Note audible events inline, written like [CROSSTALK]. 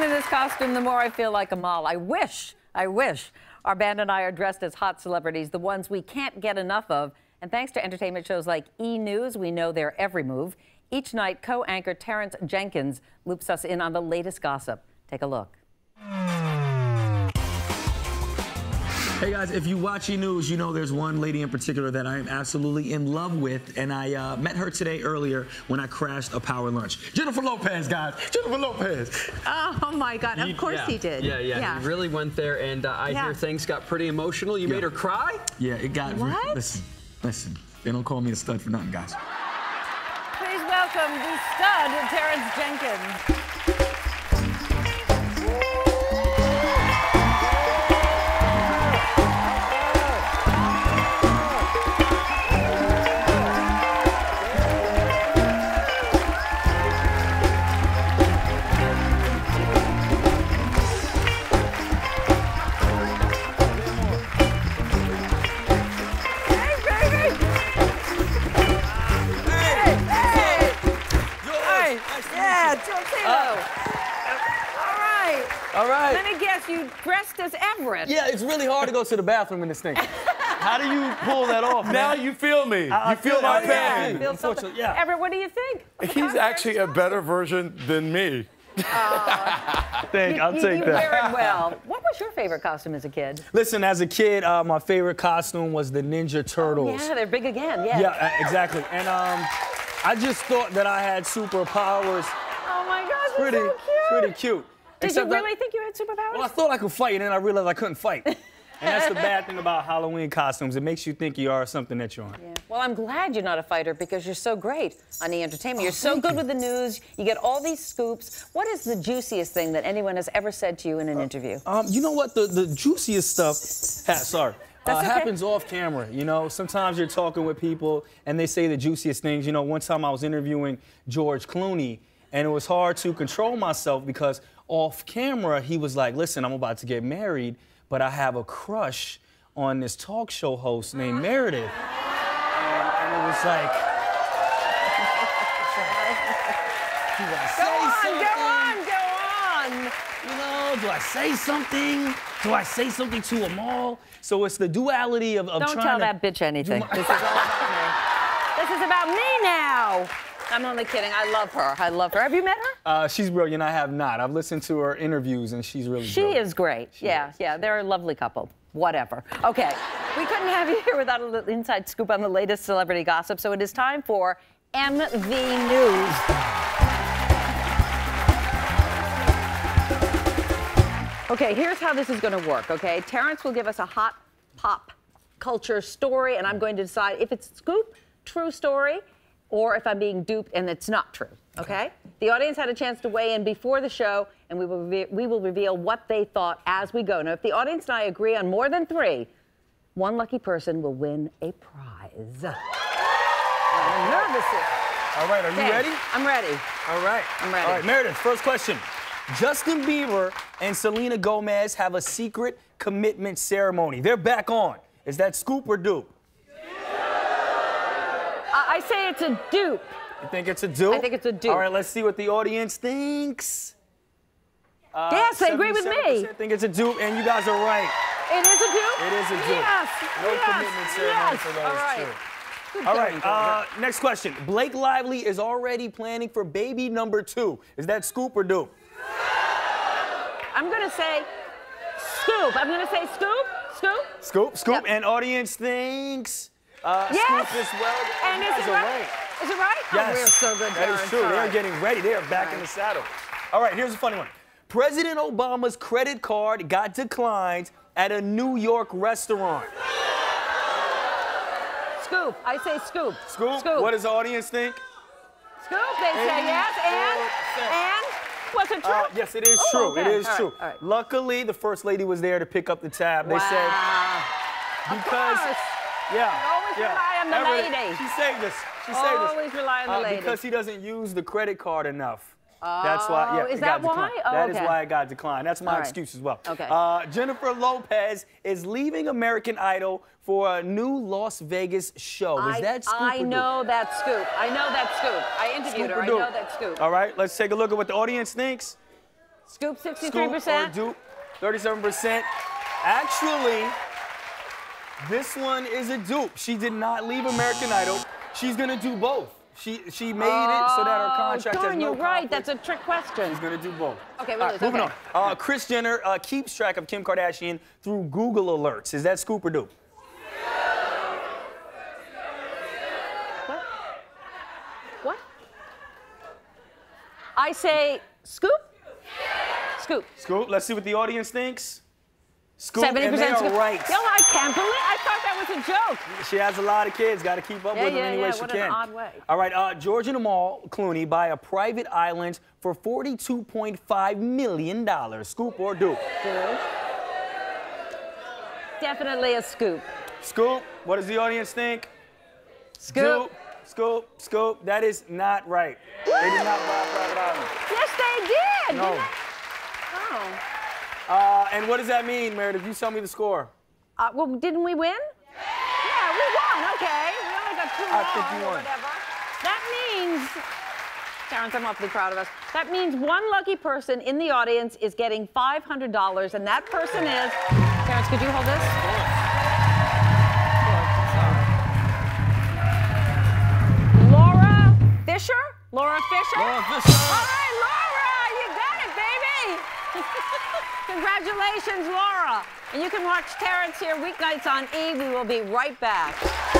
I'm in this costume, the more I feel like a mall. I wish, I wish our band and I are dressed as hot celebrities, the ones we can't get enough of. And thanks to entertainment shows like E! News, we know their every move. Each night, co anchor Terrence Jenkins loops us in on the latest gossip. Take a look. Hey guys, if you watch E! News, you know there's one lady in particular that I am absolutely in love with, and I uh, met her today earlier when I crashed a power lunch. Jennifer Lopez, guys. Jennifer Lopez. Oh my God! You- of course yeah, he did. Yeah, yeah, He really went there, and uh, I Yeah. hear things got pretty emotional. You made her cry? Yeah, it got. re- What? listen, listen. They don't call me a stud for nothing, guys. Please welcome the stud, Terrence Jenkins. Yeah, Tortino. All right. All right. Let me guess, you dressed as Everett. Yeah, it's really hard to go to the bathroom in this [LAUGHS] thing. How do you pull that off? man? Now you feel me. I- I you feel, feel my it. Yeah. pain. Feel. Unfortunately, yeah. Everett, what do you think? of the He's actually a better version than me. [LAUGHS] Thank, You, I'll you, take you that. wear [LAUGHS] it well. What was your favorite costume as a kid? Listen, as a kid, uh, my favorite costume was the Ninja Turtles. Yeah, they're big again. Yeah. Yeah, uh, exactly. And um, I just thought that I had superpowers. Oh Pretty, it's so cute. pretty cute. Did Except you really think you had superpowers? Well, I thought I could fight, and then I realized I couldn't fight. [LAUGHS] and that's the bad thing about Halloween costumes. It makes you think you are something that you aren't. Yeah. Well, I'm glad you're not a fighter because you're so great on the entertainment. Oh, you're so good with the news. You get all these scoops. What is the juiciest thing that anyone has ever said to you in an interview? Um, you know what? The the juiciest stuff. Ha, sorry. That's uh, okay. happens off camera. You know, sometimes you're talking with people and they say the juiciest things. You know, one time I was interviewing George Clooney, and it was hard to control myself because off camera he was like, "Listen, I'm about to get married, but I have a crush on this talk show host named [LAUGHS] Meredith," and, and it was like. Do I Go say on, something? go on, go on. You know, do I say something? Do I say something to them all? So it's the duality of, of Don't trying tell to. that bitch anything. my- This is all about me. This is about me now. I'm only kidding. I love her. I love her. Have you met her? Uh, she's brilliant. I have not. I've listened to her interviews and she's really She brilliant. is great. yeah, yeah. They're a lovely couple. Whatever. Okay. we couldn't have you here without a little inside scoop on the latest celebrity gossip. So it is time for MV News. Okay, here's how this is going to work, okay? Terrence will give us a hot pop culture story, and I'm going to decide if it's scoop, true story, or if I'm being duped and it's not true, okay? The audience had a chance to weigh in before the show, and we will, we will reveal what they thought as we go. Now, if the audience and I agree on more than three, one lucky person will win a prize. [SIGHS] I'm nervous here. All right, are you Okay, ready? I'm ready. All right. I'm ready. All right, Meredith, first question. Justin Bieber and Selena Gomez have a secret commitment ceremony. They're back on. Is that scoop or dupe? I, I say it's a dupe. You think it's a dupe? I think it's a dupe. All right, let's see what the audience thinks. Uh, Yes, they agree with me. 77% think it's a dupe, and you guys are right. It is a dupe? It is a dupe. Yes. No yes, commitment ceremony yes. for those All right. two. All right, uh, next question. Blake Lively is already planning for baby number two. Is that scoop or dupe? I'm gonna say scoop. I'm gonna say scoop. Scoop. Scoop, scoop, Yep. and audience thinks uh, Yes. scoop as well. And is it right? Is it right? Yes. Oh, we're so good, That is Terrence. true. They are getting ready. They are back in the saddle. All right, here's a funny one. President Obama's credit card got declined at a New York restaurant. Scoop. I say scoop. Scoop, Scoop. what does the audience think? Scoop. They say yes. And and was it true? Uh, yes, it is Oh, true. okay. It is right, true. right. Luckily, the first lady was there to pick up the tab. They said Wow. because yeah, always yeah. rely on the Everybody- lady. She saved us. She saved us. Always rely on the Uh, lady. Because he doesn't use the credit card enough. That's why. Yeah, Oh, is that why? Oh, That is okay. why it got declined. That's my right. excuse as well. Okay. Uh, Jennifer Lopez is leaving American Idol for a new Las Vegas show. Is I, that scoop I know that scoop. I know that scoop. I interviewed Scoop her. I know that scoop. All right, let's take a look at what the audience thinks. Scoop Scoop 63%. or dupe, 37%. Actually, this one is a dupe. She did not leave American Idol. She's gonna do both. She she made it so that her contract oh, has darn, no you're right. That's a trick question. She's gonna do both. Okay, we'll right, lose. moving Okay. on. Uh, Kris Jenner uh, keeps track of Kim Kardashian through Google alerts. Is that scoop or dupe? What? What? I say scoop? Scoop. Scoop. Let's see what the audience thinks. Scoop, 70% and they are right. Yo, I can't believe it. I thought that was a joke. She has a lot of kids. Got to keep up Yeah, with them yeah, any way yeah. she What an can. odd way. All right, uh, George and Amal Clooney buy a private island for $42.5 million. Scoop or dupe? Definitely a scoop. Scoop. What does the audience think? Scoop. Dupe. Scoop. Scoop. That is not right. They did not buy a private island. Yes, they did. No. Oh. Uh, and what does that mean, Meredith? You tell me the score. Uh, well, didn't we win? Yeah, we won. Okay. We only got two I think you won. whatever. That means, Terrence, I'm awfully proud of us. That means one lucky person in the audience is getting $500, and that person is. Terrence, could you hold this? Laura Fisher? Laura Fisher? Laura Fisher. All right, Laura, you got it, baby. [LAUGHS] Congratulations, Laura. And you can watch Terrence here weeknights on E. We will be right back.